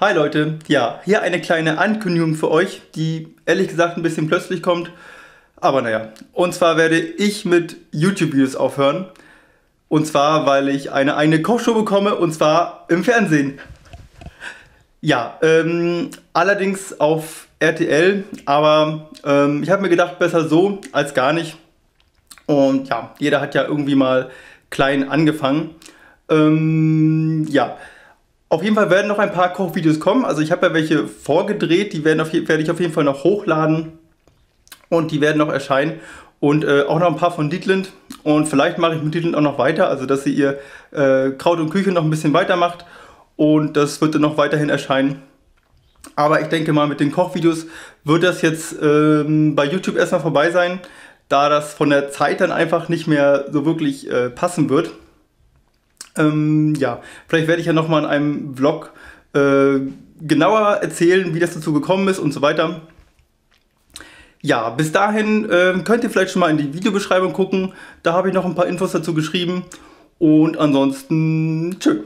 Hi Leute, ja, hier eine kleine Ankündigung für euch, die ehrlich gesagt ein bisschen plötzlich kommt. Aber naja, und zwar werde ich mit YouTube-Videos aufhören. Und zwar, weil ich eine eigene Kochshow bekomme und zwar im Fernsehen. Ja, ähm, allerdings auf RTL, aber ähm, ich habe mir gedacht, besser so als gar nicht. Und ja, jeder hat ja irgendwie mal klein angefangen. Ähm, ja, auf jeden Fall werden noch ein paar Kochvideos kommen. Also ich habe ja welche vorgedreht, die werden auf, werde ich auf jeden Fall noch hochladen. Und die werden noch erscheinen. Und äh, auch noch ein paar von Dietland. Und vielleicht mache ich mit Dietland auch noch weiter. Also dass sie ihr äh, Kraut und Küche noch ein bisschen weitermacht. Und das wird dann noch weiterhin erscheinen. Aber ich denke mal, mit den Kochvideos wird das jetzt ähm, bei YouTube erstmal vorbei sein, da das von der Zeit dann einfach nicht mehr so wirklich äh, passen wird. Ähm, ja, vielleicht werde ich ja nochmal in einem Vlog äh, genauer erzählen, wie das dazu gekommen ist und so weiter. Ja, bis dahin äh, könnt ihr vielleicht schon mal in die Videobeschreibung gucken. Da habe ich noch ein paar Infos dazu geschrieben. Und ansonsten, tschüss.